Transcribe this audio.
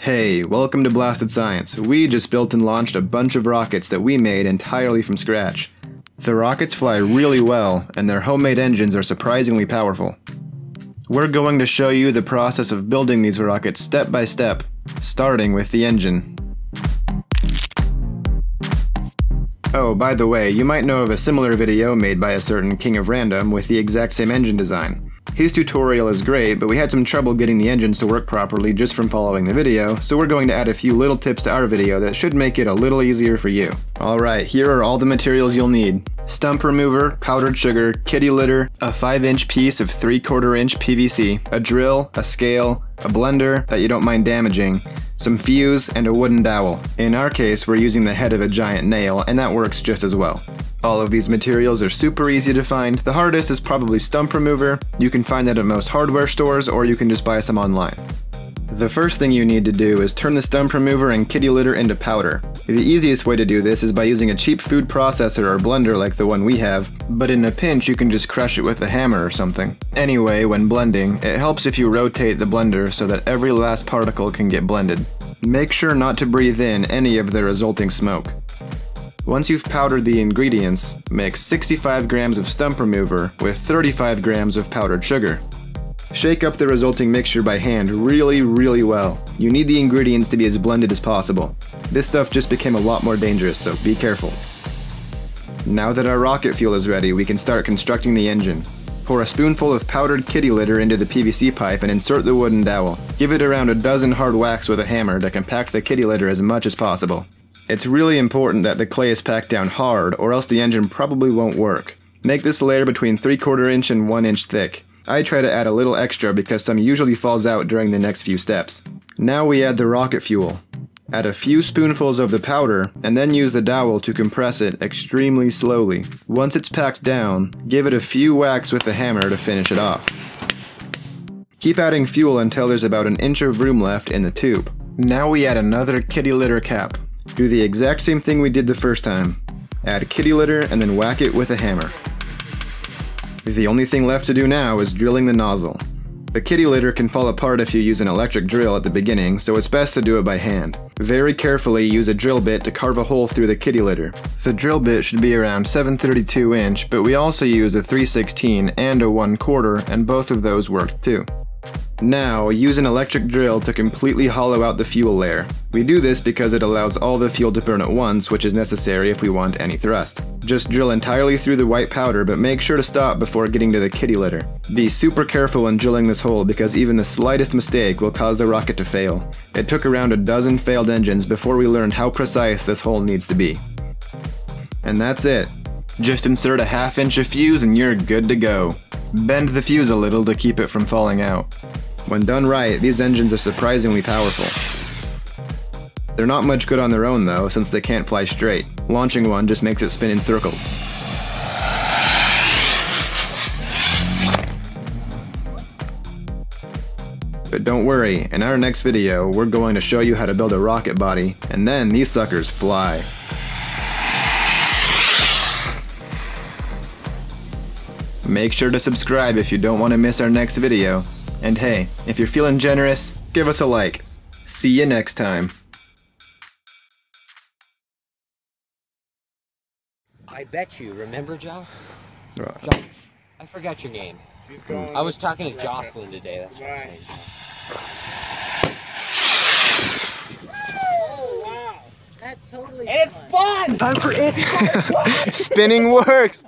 Hey, welcome to Blasted Science. We just built and launched a bunch of rockets that we made entirely from scratch. The rockets fly really well, and their homemade engines are surprisingly powerful. We're going to show you the process of building these rockets step by step, starting with the engine. Oh, by the way, you might know of a similar video made by a certain King of Random with the exact same engine design. His tutorial is great, but we had some trouble getting the engines to work properly just from following the video, so we're going to add a few little tips to our video that should make it a little easier for you. Alright, here are all the materials you'll need. Stump remover, powdered sugar, kitty litter, a 5 inch piece of 3 quarter inch PVC, a drill, a scale, a blender that you don't mind damaging, some fuse, and a wooden dowel. In our case, we're using the head of a giant nail, and that works just as well. All of these materials are super easy to find. The hardest is probably stump remover. You can find that at most hardware stores, or you can just buy some online. The first thing you need to do is turn the stump remover and kitty litter into powder. The easiest way to do this is by using a cheap food processor or blender like the one we have, but in a pinch you can just crush it with a hammer or something. Anyway, when blending, it helps if you rotate the blender so that every last particle can get blended. Make sure not to breathe in any of the resulting smoke. Once you've powdered the ingredients, mix 65 grams of stump remover with 35 grams of powdered sugar. Shake up the resulting mixture by hand really, really well. You need the ingredients to be as blended as possible. This stuff just became a lot more dangerous, so be careful. Now that our rocket fuel is ready, we can start constructing the engine. Pour a spoonful of powdered kitty litter into the PVC pipe and insert the wooden dowel. Give it around a dozen hard whacks with a hammer to compact the kitty litter as much as possible. It's really important that the clay is packed down hard or else the engine probably won't work. Make this layer between 3 quarter inch and 1 inch thick. I try to add a little extra because some usually falls out during the next few steps. Now we add the rocket fuel. Add a few spoonfuls of the powder and then use the dowel to compress it extremely slowly. Once it's packed down, give it a few whacks with the hammer to finish it off. Keep adding fuel until there's about an inch of room left in the tube. Now we add another kitty litter cap. Do the exact same thing we did the first time. Add kitty litter and then whack it with a hammer. The only thing left to do now is drilling the nozzle. The kitty litter can fall apart if you use an electric drill at the beginning, so it's best to do it by hand. Very carefully use a drill bit to carve a hole through the kitty litter. The drill bit should be around 732 inch, but we also use a 316 and a 1 quarter, and both of those worked too. Now, use an electric drill to completely hollow out the fuel layer. We do this because it allows all the fuel to burn at once, which is necessary if we want any thrust. Just drill entirely through the white powder, but make sure to stop before getting to the kitty litter. Be super careful when drilling this hole because even the slightest mistake will cause the rocket to fail. It took around a dozen failed engines before we learned how precise this hole needs to be. And that's it. Just insert a half inch of fuse and you're good to go. Bend the fuse a little to keep it from falling out. When done right, these engines are surprisingly powerful. They're not much good on their own though, since they can't fly straight. Launching one just makes it spin in circles. But don't worry, in our next video, we're going to show you how to build a rocket body, and then these suckers fly. Make sure to subscribe if you don't want to miss our next video. And hey, if you're feeling generous, give us a like. See you next time. I bet you, remember Joss? Right. Josh. I forgot your name. I was talking to Jocelyn today, that's what I'm saying. That totally It's fun! Spinning works!